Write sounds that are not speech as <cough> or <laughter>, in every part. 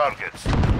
targets.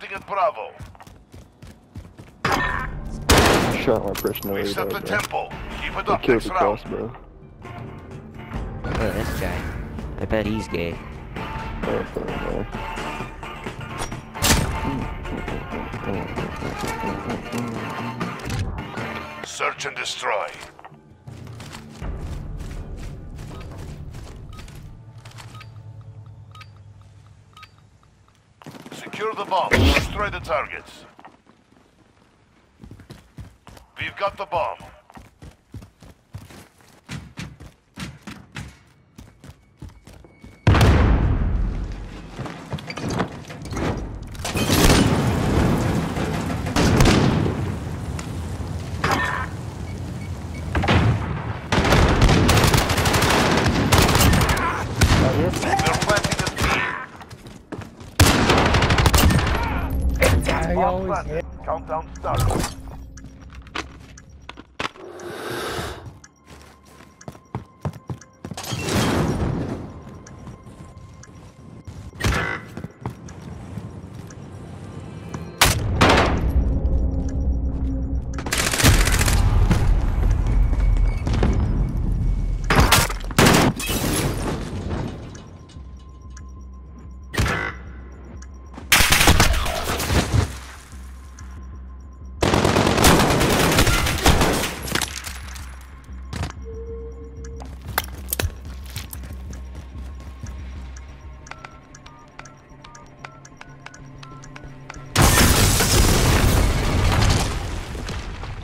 They're planting at Bravo. Shot my personal We set the radar, temple. Keep it I up killed next the round. crossbow. Look at this guy. I bet he's gay. Oh, fuck, man. Search and destroy. Secure the bomb. Destroy the targets. We've got the bomb. They're planting the team. Bomb planted. Countdown starts.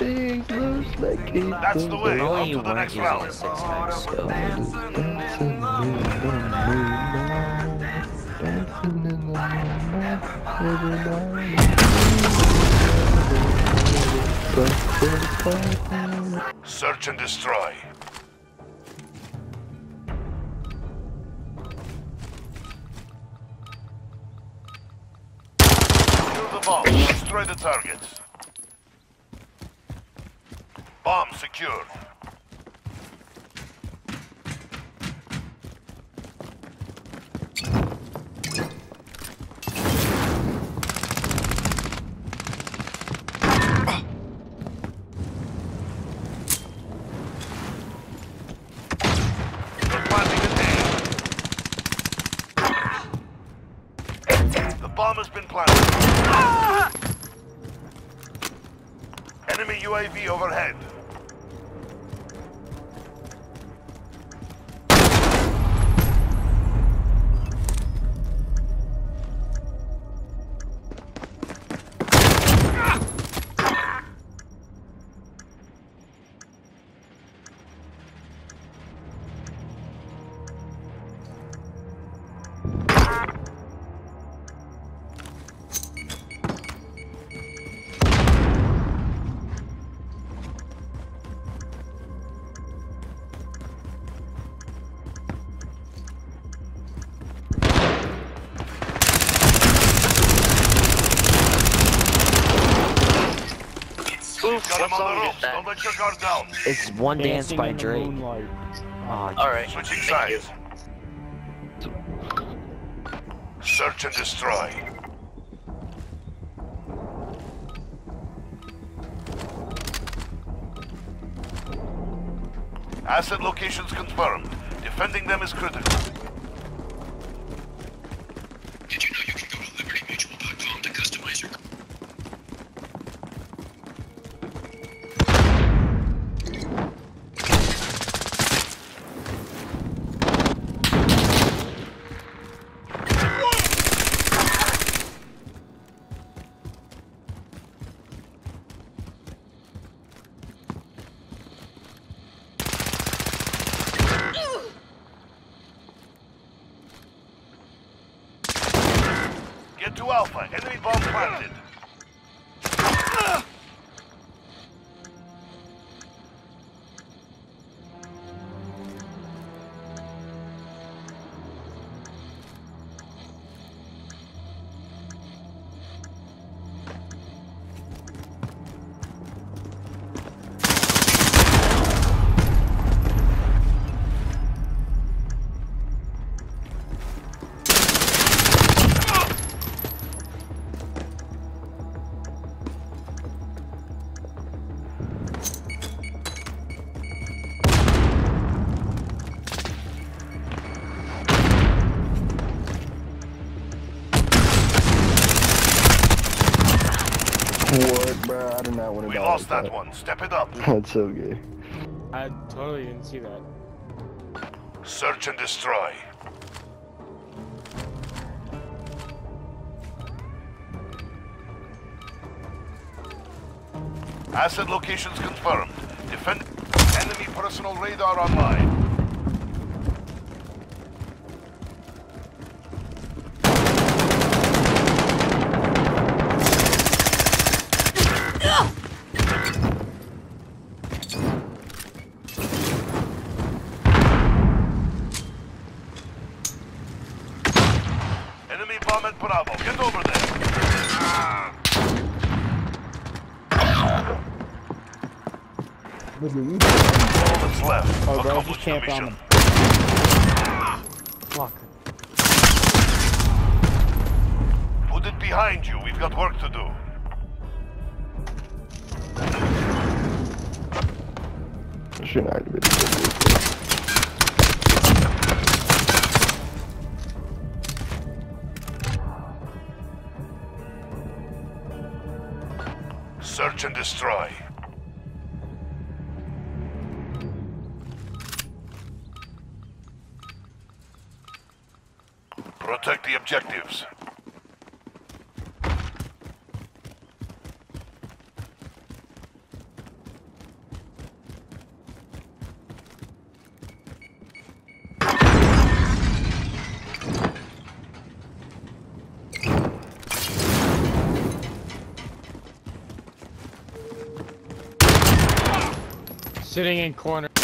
Moves like That's the way. On to the next round. Search and destroy. Secure the bomb. Destroy the targets. Bomb secured. Bomb has been planted. Ah! Enemy UAV overhead. Got him on the ropes. Don't let your guard down. It's one dance by Drake. Oh, Alright. Switching sides. Search and destroy. Asset locations confirmed. Defending them is critical. Alpha. Enemy bomb planted. I do not want to We die. lost like that one. Step it up. <laughs> That's so gay. I totally didn't see that. Search and destroy. Asset locations confirmed. Defend enemy personal radar online. All that's left. Oh, bro, Accomplish just the camp on them. Fuck. Put it behind you. We've got work to do. I shouldn't activate it. Search and destroy. Objectives. Sitting in corner.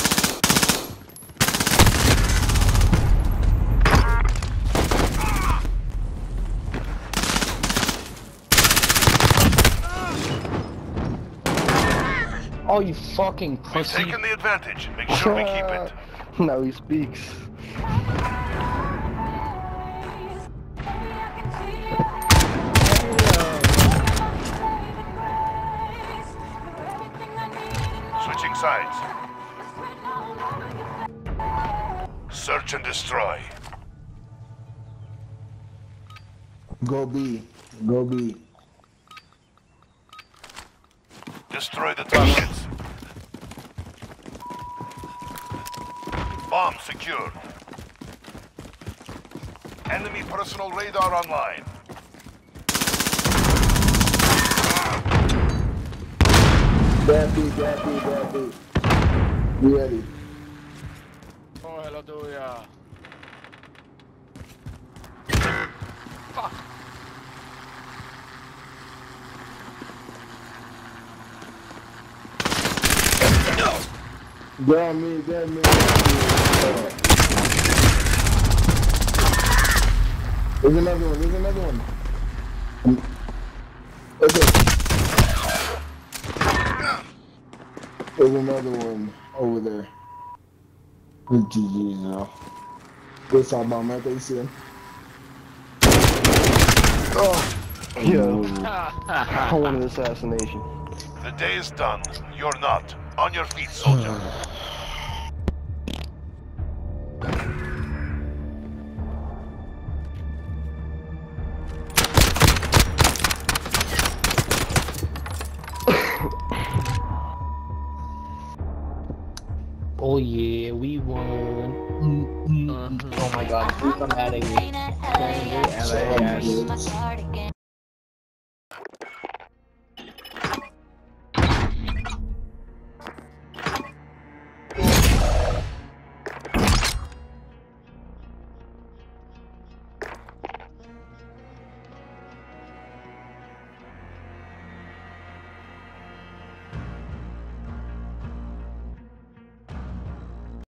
Oh, you fucking We've pussy. taken the advantage. Make sure we keep it. <laughs> now he speaks. Switching sides. Search and destroy. Go B. Go B. Destroy the targets. Bomb secured. Enemy personal radar online. Bad B, bad B, bad B. We ready. Oh, hello, do ya. Down me, down me. There's another one, there's another one. Okay. There's another one over there. Good GG's now. Good side bomb right there, you see him? Oh, yo. <laughs> I wanted assassination. The day is done. You're not. On your feet, soldier. <coughs> Oh yeah, we won. Mm, mm, mm. Oh my god, please come out of here. LAS. my cardigan.